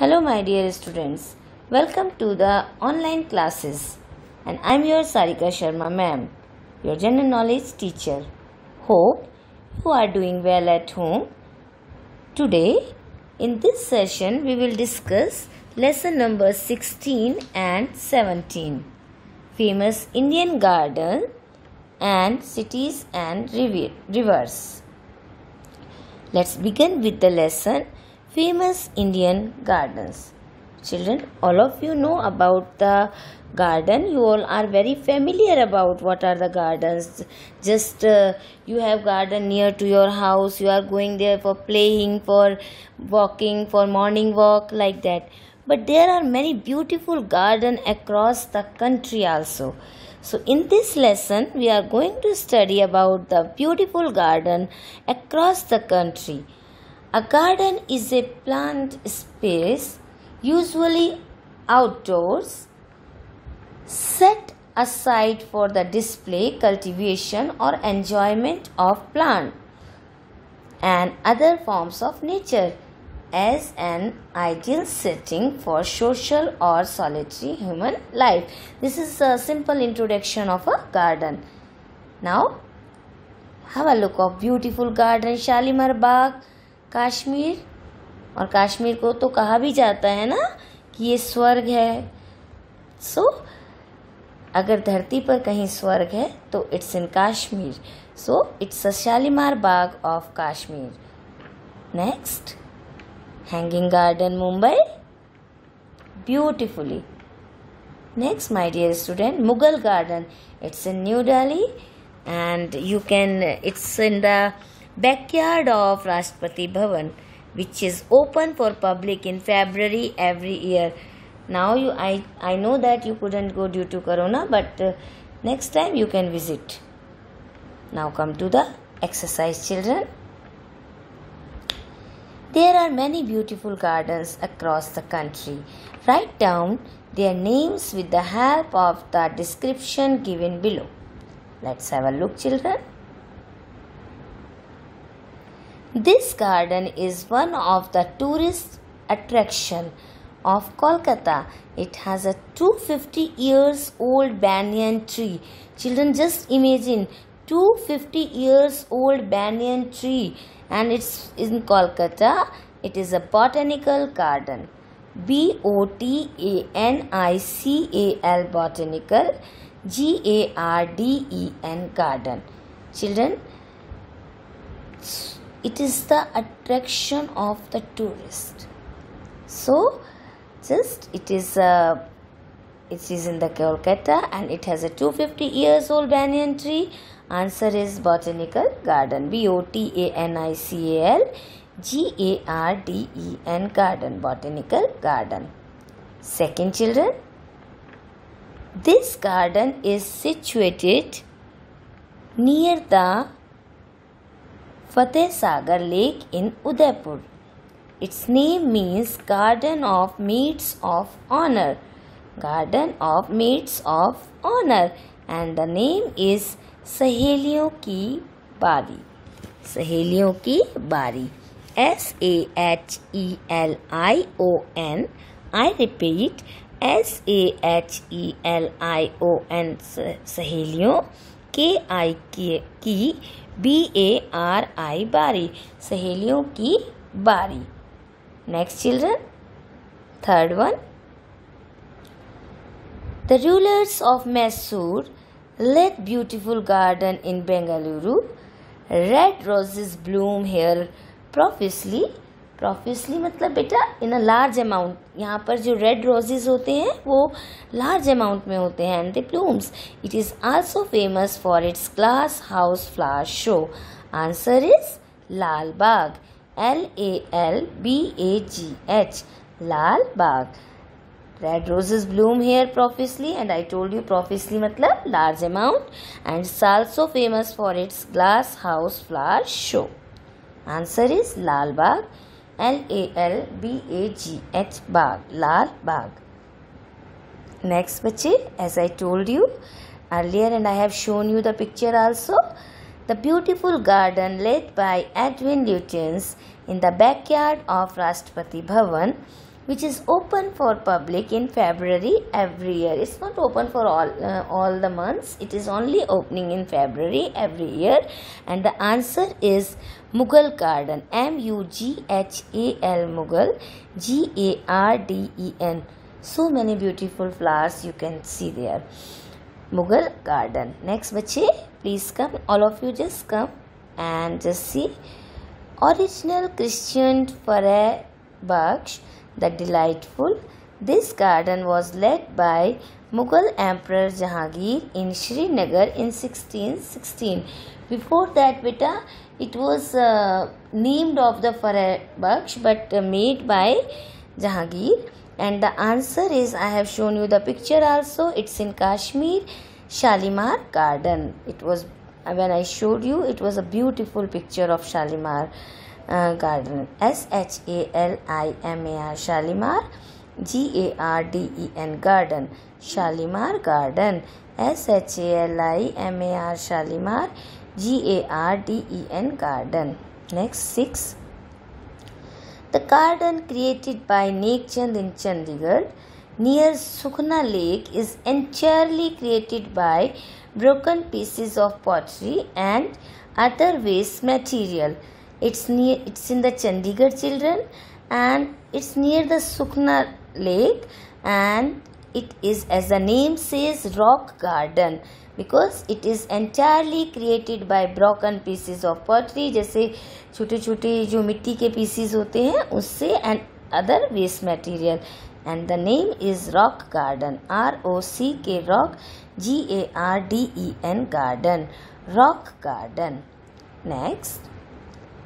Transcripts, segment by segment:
Hello, my dear students. Welcome to the online classes. And I'm your Sarika Sharma ma'am, your general knowledge teacher. Hope you are doing well at home. Today, in this session, we will discuss lesson number 16 and 17 famous Indian garden and cities and rivers. Let's begin with the lesson Famous Indian Gardens. Children, all of you know about the garden. You all are very familiar about what are the gardens. Just uh, you have garden near to your house. You are going there for playing, for walking, for morning walk like that. But there are many beautiful garden across the country also. So in this lesson we are going to study about the beautiful garden across the country. A garden is a plant space, usually outdoors, set aside for the display, cultivation, or enjoyment of plant and other forms of nature as an ideal setting for social or solitary human life. This is a simple introduction of a garden. Now, have a look of beautiful garden Shalimar Bagh. Kashmir? और कश्मीर को तो कहा भी जाता है ना कि ये स्वर्ग है। सो so, अगर धरती पर कहीं स्वर्ग है तो it's in Kashmir so it's a Shalimar Bagh of Kashmir next hanging garden Mumbai beautifully next my dear student Mughal garden it's in New Delhi and you can it's in the backyard of Rashtrapati Bhavan which is open for public in February every year. Now you I I know that you couldn't go due to corona but uh, next time you can visit. Now come to the exercise children. There are many beautiful gardens across the country. Write down their names with the help of the description given below. Let's have a look children. This garden is one of the tourist attraction of Kolkata. It has a 250 years old banyan tree. Children just imagine 250 years old banyan tree and it's in Kolkata. It is a botanical garden. B O T A N I C A L botanical G A R D E N garden. Children it is the attraction of the tourist. So just it is a it is in the Kolkata and it has a 250 years old banyan tree. Answer is botanical garden. B o t a n i c a l g a r d e n garden. Botanical garden. Second children. This garden is situated near the Fateh Sagar Lake in Udaipur. Its name means Garden of Maids of Honor. Garden of Maids of Honor and the name is सहेलियों की बारी सहेलियों की बारी S A H E L I O N I repeat S A H E L I O N सहेलियों के आई की B A R I बारी। सहेलियों की बारी। Next children third one the rulers of Mysore laid beautiful garden in Bengaluru red roses bloom here profusely profusely मतलब बेटा इन a large amount यहाँ पर जो रेड रोजेज होते हैं, वो लार्ज अमाउंट में होते हैं and the blooms it is also famous for its glass house flower show answer is Lal Bagh L A L B A G H Lal Bagh red roses bloom here profusely and I told you profusely मतलब large amount and it's also famous for its glass house flower show answer is Lal Bagh L A L B A G H bagh, Lal bagh. Next, bache, as I told you earlier, and I have shown you the picture also, the beautiful garden led by Edwin Lutyens in the backyard of Rashtrapati Bhavan, which is open for public in February every year. It's not open for all uh, all the months. It is only opening in February every year. And the answer is Mughal Garden. M U G H A L Mughal G A R D E N. So many beautiful flowers you can see there. Mughal Garden. Next, bache, please come. All of you just come and just see. Original Christian Farai Baksh the delightful. This garden was led by Mughal Emperor Jahangir in Srinagar in 1616. Before that, beta, it was uh, named of the Farai Baksh but uh, made by Jahangir. And the answer is I have shown you the picture also. It's in Kashmir, Shalimar Garden. It was when I showed you, it was a beautiful picture of Shalimar garden. S H A L I M A R Shalimar. G A R D E N garden. Shalimar garden. S H A L I M A R Shalimar. G A R D E N garden. Next 6 the garden created by Nekchand in Chandigarh near Sukhna Lake is entirely created by broken pieces of pottery and other waste material. It's near. It's in the Chandigarh children, and it's near the Sukhna Lake, and it is as the name says rock garden because it is entirely created by broken pieces of pottery जैसे छोटे छोटे जो मिट्टी के pieces होते हैं उससे and other waste material and the name is rock garden R O C K rock G A R D E N garden rock garden next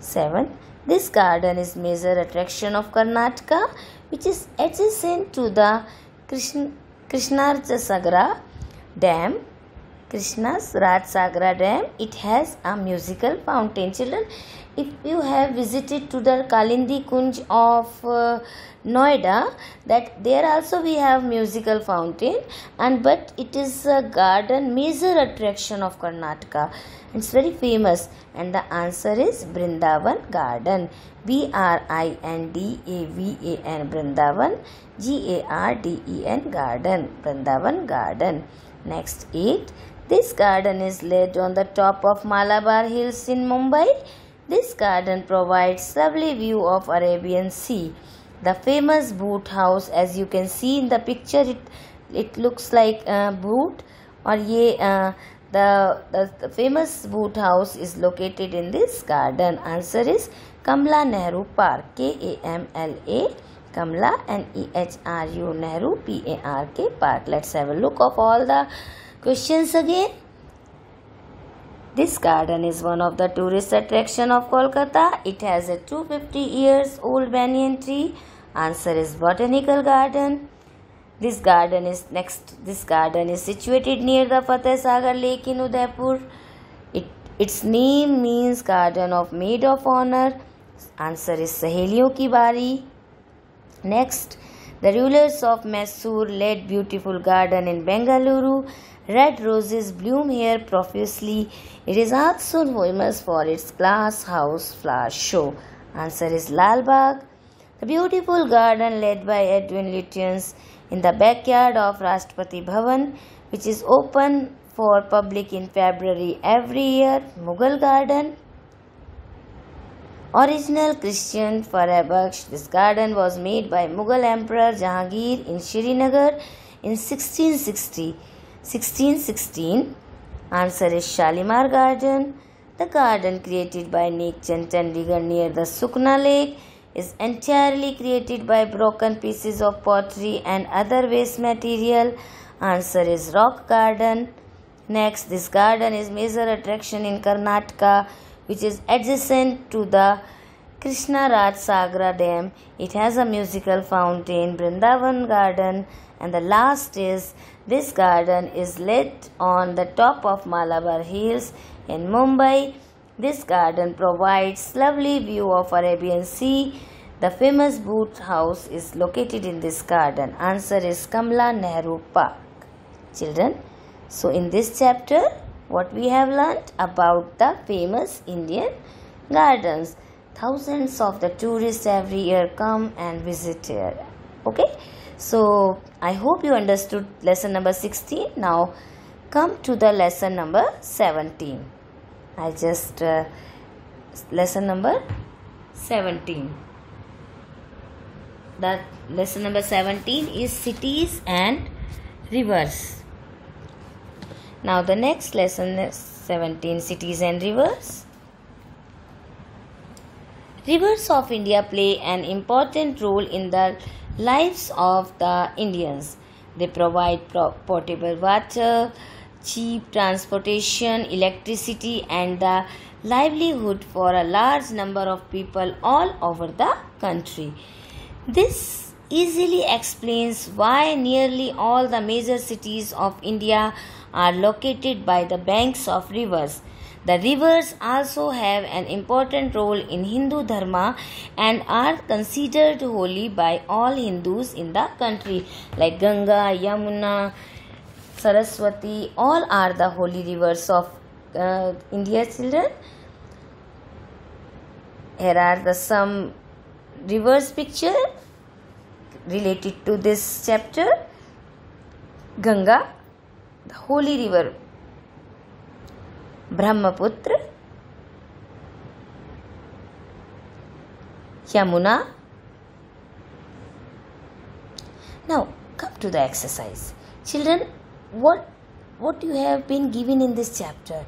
7. This garden is major attraction of Karnataka which is adjacent to the Krishna, Krishnarajasagar Dam. Krishna's Rajsagar Dam. It has a musical fountain. Children, if you have visited to the Kalindi Kunj of uh, Noida, that there also we have musical fountain and but it is a garden major attraction of Karnataka it's very famous and the answer is Brindavan Garden. B R I N D A V A N Brindavan G A R D E N Garden. Brindavan Garden. Next 8. This garden is laid on the top of Malabar Hills in Mumbai. This garden provides lovely view of Arabian Sea. The famous boat house as you can see in the picture it, it looks like a boat or ye uh, the, the, the famous boat house is located in this garden. Answer is Kamla Nehru Park. K-A-M-L-A Kamla N-E-H-R-U Nehru P-A-R-K Park. Let's have a look of all the questions again. This garden is one of the tourist attraction of Kolkata. It has a 250 years old banyan tree. Answer is botanical garden. This garden is next. This garden is situated near the Fateh Sagar Lake in Udaipur. It, its name means garden of maid of honor. Answer is Saheliyon ki bari. Next, the rulers of Mysore led beautiful garden in Bengaluru. Red roses bloom here profusely. It is also famous for its glass house flower show. Answer is Lalbagh. The beautiful garden led by Edwin Lutyens in the backyard of Rashtrapati Bhavan, which is open for public in February every year. Mughal Garden. Original Christian Farai Baksh. This garden was made by Mughal Emperor Jahangir in Srinagar in 1660. 1616. Answer is Shalimar Garden. The garden created by Nekchand Chandigarh near the Sukhna Lake is entirely created by broken pieces of pottery and other waste material? Answer is rock garden. Next, this garden is major attraction in Karnataka which is adjacent to the Krishna Raj Sagra Dam. It has a musical fountain, Brindavan Garden and the last is this garden is lit on the top of Malabar Hills in Mumbai this garden provides lovely view of Arabian Sea. The famous boat house is located in this garden. Answer is Kamla Nehru Park. Children, so in this chapter, what we have learnt about the famous Indian gardens. Thousands of the tourists every year come and visit here. okay so i hope you understood lesson number 16 now come to the lesson number 17 i just uh, lesson number 17 that lesson number 17 is cities and rivers. Now the next lesson is 17 cities and rivers. Rivers of india play an important role in the lives of the indians they provide portable water cheap transportation electricity and the livelihood for a large number of people all over the country this easily explains why nearly all the major cities of India are located by the banks of rivers. The rivers also have an important role in Hindu Dharma and are considered holy by all Hindus in the country, like Ganga, Yamuna, Saraswati, all are the holy rivers of uh, India, children. Here are the some rivers picture related to this chapter. Ganga, the holy river, Brahmaputra, Yamuna. Now come to the exercise. Children, what what you have been given in this chapter?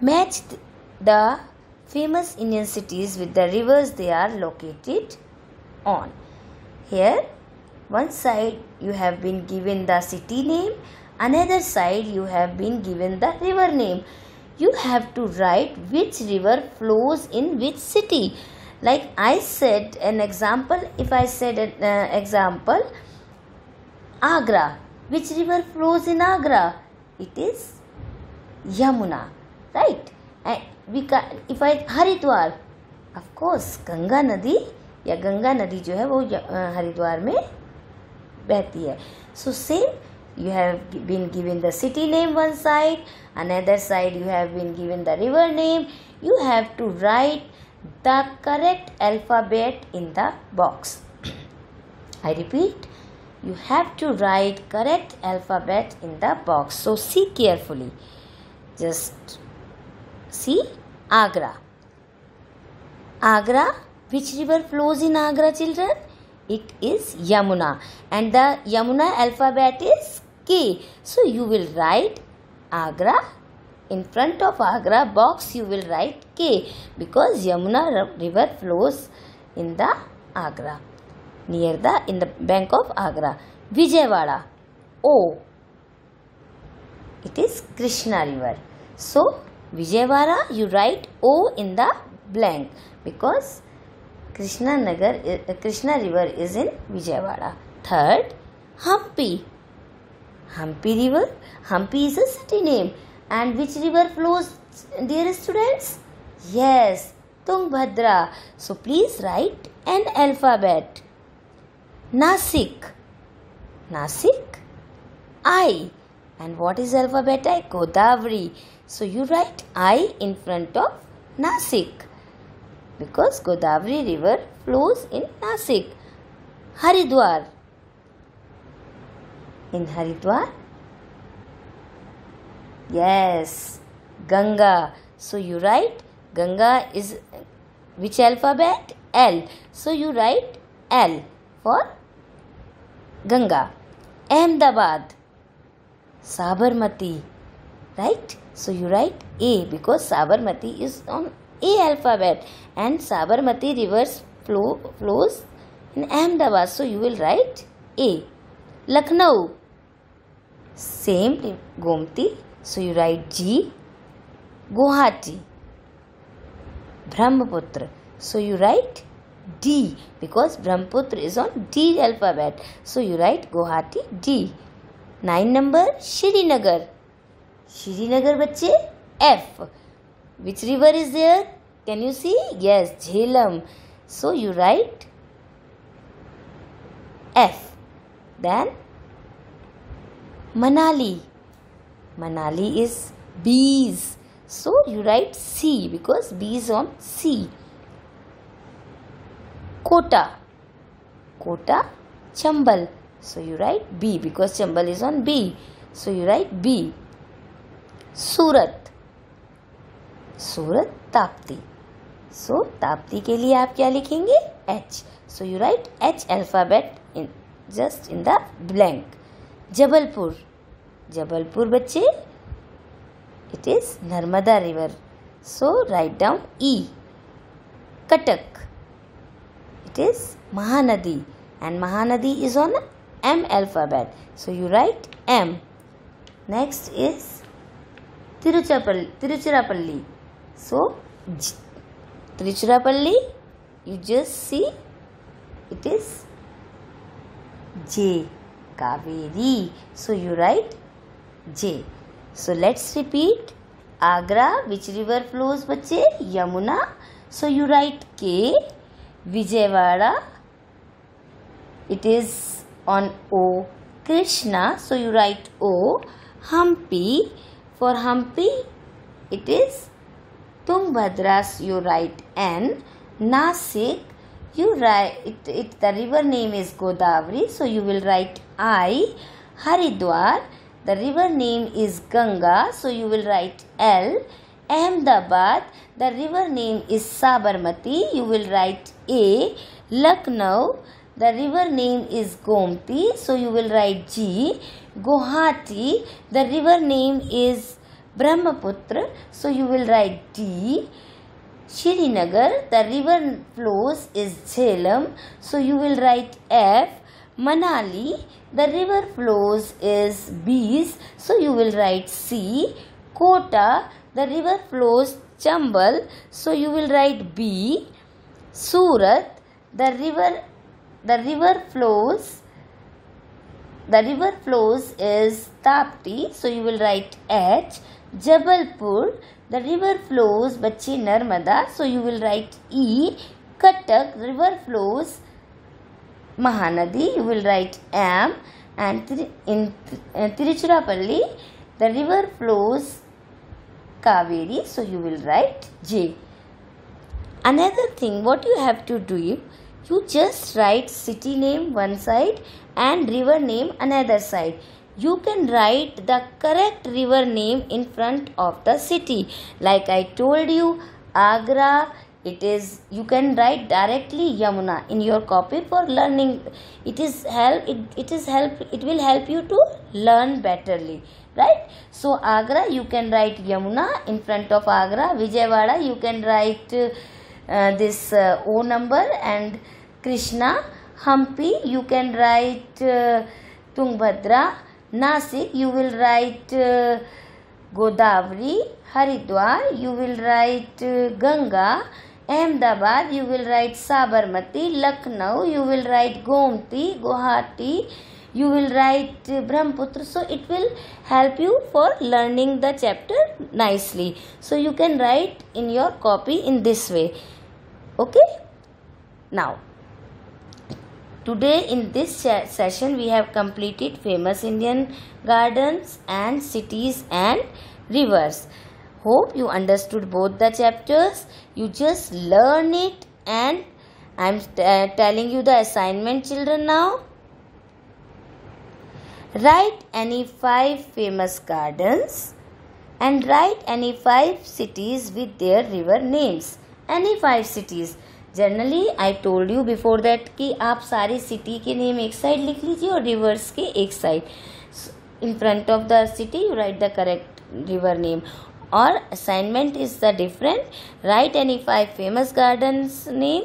Match the famous Indian cities with the rivers they are located on. Here one side you have been given the city name another side you have been given the river name you have to write which river flows in which city like i said an example if i said an uh, example agra which river flows in agra it is yamuna right and we can if i haridwar of course ganga nadi या गंगा नदी जो है वो हरिद्वार में बहती है so same you have been given the city name one side another side you have been given the river name. You have to write the correct alphabet in the box. I repeat you have to write correct alphabet in the box. So see carefully. Just see agra. Agra which river flows in agra children? It is Yamuna and the Yamuna alphabet is K. So you will write Agra in front of Agra box you will write K because Yamuna river flows in the Agra near the in the bank of Agra. Vijayawada O it is Krishna river. So Vijayawada you write O in the blank because Krishna Nagar, Krishna river is in Vijayawada. Third, Hampi. Hampi river. Hampi is a city name. And which river flows, dear students? Yes, Tungbhadra. So please write an alphabet. Nasik. Nasik. I. And what is alphabet I? Godavari. So you write I in front of Nasik because Godavari river flows in Nasik. Haridwar. In Haridwar? Yes, Ganga. So you write Ganga is which alphabet? L. So you write L for Ganga. Ahmedabad. Sabarmati. Right? So you write A because Sabarmati is on A alphabet and Sabarmati rivers flow, flows in Ahmedabad. So you will write A. Lucknow. Same Gomti. So you write G. Guwahati. Brahmaputra. So you write D because Brahmaputra is on D alphabet. So you write Guwahati D. Nine number Srinagar. Srinagar बच्चे F. Which river is there? Can you see? Yes, Jhelum. So you write F. Then Manali. Manali is Beas. So you write C because B is on C. Kota. Kota Chambal. So you write B because Chambal is on B. So you write B. Surat. Surat Tapti. So Tapti के लिए आप क्या लिखेंगे? H so you write H alphabet in just in the blank Jabalpur. Jabalpur बच्चे it is Narmada river so write down E Cuttack. It is Mahanadi. And Mahanadi is on M alphabet so you write M next is Tiruchapalli Tiruchirappalli So J. Tiruchirappalli, you just see it is J. Kaveri. So you write J. So let's repeat. Agra, which river flows, bache? Yamuna. So you write K. Vijayawada, it is on O. Krishna, so you write O. Hampi, for Hampi, it is Tungbhadra, you write N. Nasik, you write it, it the river name is Godavari, so you will write I. Haridwar, the river name is Ganga, so you will write L. Ahmedabad, the river name is Sabarmati, you will write A. Lucknow, the river name is Gomti, so you will write G. Guwahati, the river name is Brahmaputra, so you will write D. Srinagar, the river flows is Jhelum, so you will write F. Manali, the river flows is Beas, so you will write C. Kota, the river flows Chambal, so you will write B. Surat, the river the river flows the river flows is Tapti, so you will write H. Jabalpur, the river flows Bachi Narmada, so you will write E. Cuttack, river flows Mahanadi, you will write M. And in uh, Tiruchirappalli, the river flows Kaveri, so you will write J. Another thing, what you have to do, you just write city name one side and river name another side. You can write the correct river name in front of the city. Like I told you, Agra, it is you can write directly Yamuna in your copy for learning. It is help it, it is help it will help you to learn betterly right so agra you can write yamuna in front of agra vijayawada you can write uh, this uh, o number and krishna hampi you can write uh, tungbhadra nasik you will write uh, godavari haridwar you will write uh, ganga Ahmedabad, you will write Sabarmati. Lucknow, you will write Gomti. Guwahati, you will write Brahmaputra. So it will help you for learning the chapter nicely. So you can write in your copy in this way. Okay. Now, today in this session we have completed famous Indian gardens and cities and rivers. Hope you understood both the chapters. You just learn it and I am uh, telling you the assignment children now. Write any five famous gardens and write any five cities with their river names. Any five cities. Generally I told you before that कि आप सारी city के name एक side लिख लीजिए और rivers के एक side in front of the city you write the correct river name or assignment is the different write any five famous gardens name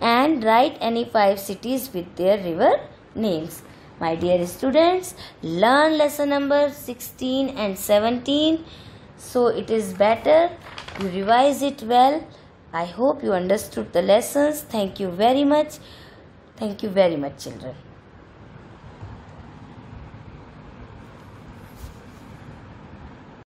and write any five cities with their river names my dear students learn lesson number 16 and 17 so it is better you revise it well i hope you understood the lessons. Thank you very much. Thank you very much children